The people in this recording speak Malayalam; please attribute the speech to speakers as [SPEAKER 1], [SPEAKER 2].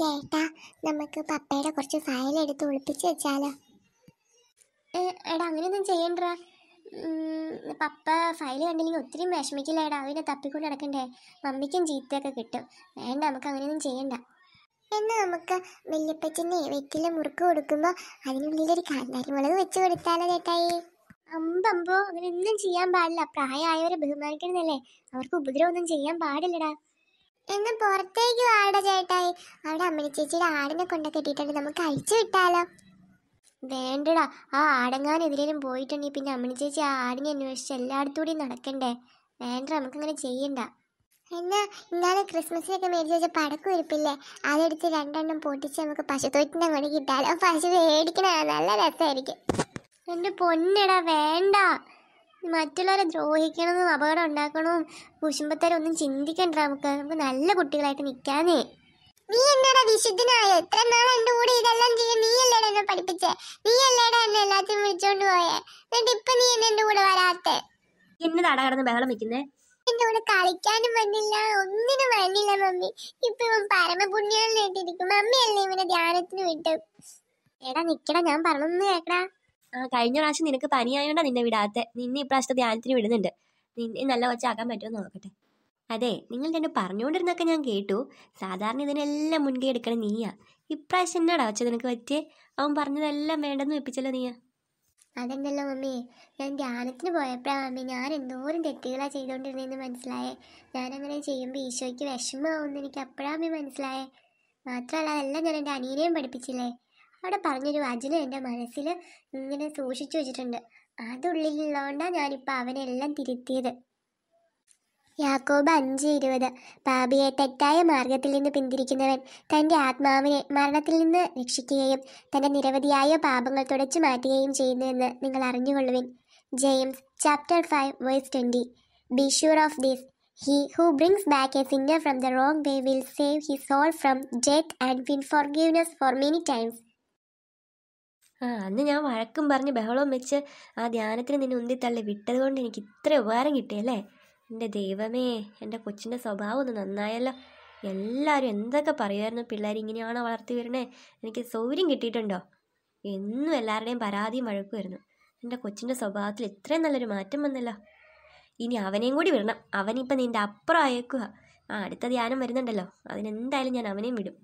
[SPEAKER 1] ചേട്ടാ നമുക്ക് പപ്പയുടെ കുറച്ച് ഫയൽ എടുത്ത് ഒളിപ്പിച്ച് വെച്ചാലോ? എടാ അങ്ങനെയൊന്നും ചെയ്യണ്ട. പപ്പ ഫയൽ കണ്ടില്ലെങ്കിൽ ഒത്തിരി വിഷമിക്കില്ല എടാ അവനെ തപ്പിക്കൊണ്ട് നടക്കണ്ടേ? മമ്മിക്കും ചീത്തയൊക്കെ കിട്ടും. വേണ്ട നമുക്ക് അങ്ങനെയൊന്നും ചെയ്യണ്ട. എന്നാൽ നമുക്ക് വല്യപ്പച്ചനെ വെറ്റില മുറുക്ക് കൊടുക്കുമ്പോൾ അതിനുള്ളിലൊരു കാന്താരി മുളക് വെച്ച് കൊടുത്താലോ ചേട്ടായി? അമ്പമ്പോ അങ്ങനെയൊന്നും ചെയ്യാൻ പാടില്ല. പ്രായമായവരെ ബഹുമാനിക്കണമെന്നല്ലേ അവർക്ക് ഉപദ്രവമൊന്നും ചെയ്യാൻ പാടില്ലടാ. എന്ന് പുറത്തേക്ക് വാട ചേട്ടായി. അവിടെ അമ്മണി ചേച്ചിയുടെ ആടിനെ കൊണ്ടൊക്കെ കെട്ടിയിട്ടുണ്ട്. നമുക്ക് അഴിച്ചു വിട്ടാലോ? വേണ്ടടാ. ആ ആടങ്ങാൻ എതിരേലും പോയിട്ടുണ്ടെങ്കിൽ പിന്നെ അമ്മണി ചേച്ചി ആ ആടിനെ അന്വേഷിച്ച് എല്ലായിടത്തൂടെയും നടക്കണ്ടേ? വേണ്ട നമുക്കങ്ങനെ ചെയ്യണ്ട. എന്നാ ഇന്നാലും ക്രിസ്മസിനൊക്കെ മേടിച്ച് വെച്ച പടക്കം ഇരിപ്പില്ലേ അതെടുത്ത് രണ്ടെണ്ണം പൊട്ടിച്ച് നമുക്ക് പശുത്തൊറ്റിനെ അങ്ങോട്ട് കിട്ടാലോ? പശു മേടിക്കണ നല്ല രസമായിരിക്കും. എന്റെ പൊന്നടാ വേണ്ട. മറ്റുള്ളവരെ ദ്രോഹിക്കണമെന്നും അപകടം ഉണ്ടാക്കണവും കുശുമ്പത്തരം ഒന്നും ചിന്തിക്കണ്ട നമുക്ക്. നമുക്ക് നല്ല കുട്ടികളായിട്ട് നിൽക്കാനേ നീ എന്നടാ വിശുദ്ധനായ? എത്ര നാൾ എന്റെ കൂടെ ഇതെല്ലാം ചെയ്യാൻ നീ അല്ലേടാ എന്നെ പഠിപ്പിച്ചേ? നീ അല്ലേടാ എന്നെ എല്ലാത്തിനും വിളിച്ചോണ്ട് പോയേ? എന്നിട്ട് ഇപ്പൊ നീ എന്നെ എന്റെ കൂടെ വരാത്തെ?
[SPEAKER 2] എന്നതാടാ കിടന്ന് ബഹളം വെക്കുന്നേ?
[SPEAKER 1] എന്റെ കൂടെ കളിക്കാനും വന്നില്ല ഒന്നിനും വന്നില്ല മമ്മി. ഇപ്പൊ ഇവൻ പരമപുണ്യാലിട്ടിരിക്കും മമ്മി അല്ലേ ഇവനെ ധ്യാനത്തിന് വിട്ടു? എടാ നിക്കടാ ഞാൻ പറഞ്ഞൊന്ന് കേക്കടാ.
[SPEAKER 2] കഴിഞ്ഞ പ്രാവശ്യം നിനക്ക് പനിയായോണ്ടാ നിന്നെ വിടാത്തെ. നിന്നെ ഇപ്രാവശ്യത്തെ ധ്യാനത്തിന് വിടുന്നുണ്ട്. നിന്നെ നല്ല വച്ചാക്കാൻ പറ്റുമോ നോക്കട്ടെ. അതെ നിങ്ങൾ രണ്ട് പറഞ്ഞുകൊണ്ടിരുന്നൊക്കെ ഞാൻ കേട്ടു. സാധാരണ ഇതിനെല്ലാം മുൻകൈ എടുക്കണ നീയാ. ഇപ്രാവശ്യം എന്നാടാ വച്ചത് നിനക്ക് പറ്റിയേ? അവൻ പറഞ്ഞതെല്ലാം വേണ്ടെന്ന് വെപ്പിച്ചല്ലോ നീയാ.
[SPEAKER 1] അതെന്തല്ലോ മമ്മി. ഞാൻ ധ്യാനത്തിന് പോയപ്പോഴാണ് മമ്മി ഞാൻ എന്തോരം തെറ്റുകളാണ് ചെയ്തുകൊണ്ടിരുന്നതെന്ന് മനസ്സിലായേ. ഞാനങ്ങനെ ചെയ്യുമ്പോൾ ഈശോയ്ക്ക് വിഷമമാവുമെന്ന് എനിക്ക് അപ്പോഴാണ് മമ്മി മനസ്സിലായേ. മാത്രമല്ല അതെല്ലാം ഞാൻ എന്റെ അനിയനെയും പഠിപ്പിച്ചില്ലേ. അവിടെ പറഞ്ഞൊരു വചനം എന്റെ മനസ്സിൽ ഇങ്ങനെ സൂക്ഷിച്ചു വെച്ചിട്ടുണ്ട്. അതുള്ളിലുള്ളതുകൊണ്ടാണ് ഞാനിപ്പോൾ അവനെല്ലാം തിരുത്തിയത്. യാക്കോബ് അഞ്ച് ഇരുപത്. പാപിയെ തെറ്റായ മാർഗത്തിൽ നിന്ന് പിന്തിരിക്കുന്നവൻ തന്റെ ആത്മാവിനെ മരണത്തിൽ നിന്ന് രക്ഷിക്കുകയും തന്റെ നിരവധിയായ പാപങ്ങൾ തുടച്ചു മാറ്റുകയും ചെയ്യുന്നുവെന്ന് നിങ്ങൾ അറിഞ്ഞുകൊള്ളുവിൻ. James chapter five verse twenty be sure of this he who brings back a sinner from the wrong way will save he soul from death and win forgiveness for many times
[SPEAKER 2] ആ അന്ന് ഞാൻ വഴക്കും പറഞ്ഞ് ബഹളവും വെച്ച് ആ ധ്യാനത്തിന് നിന്നെ ഉന്തിത്തള്ളി വിട്ടത് കൊണ്ട് എനിക്ക് ഇത്ര ഉപകാരം കിട്ടിയല്ലേ എന്റെ ദൈവമേ എന്റെ കൊച്ചിന്റെ സ്വഭാവം ഒന്ന് നന്നായല്ലോ. എല്ലാവരും എന്തൊക്കെ പറയുമായിരുന്നു? പിള്ളേർ ഇങ്ങനെയാണോ വളർത്തി വരണേ എനിക്ക് സൗകര്യം കിട്ടിയിട്ടുണ്ടോ? എന്നും എല്ലാവരുടെയും പരാതിയും വഴക്കുമായിരുന്നു. എന്റെ കൊച്ചിന്റെ സ്വഭാവത്തിൽ ഇത്രയും നല്ലൊരു മാറ്റം വന്നല്ലോ. ഇനി അവനെയും കൂടി വിടണം. അവനിപ്പം നിന്റെ അപ്പുറം അയക്കുക ആ അടുത്ത ധ്യാനം വരുന്നുണ്ടല്ലോ. അതിനെന്തായാലും ഞാൻ അവനെയും വിടും.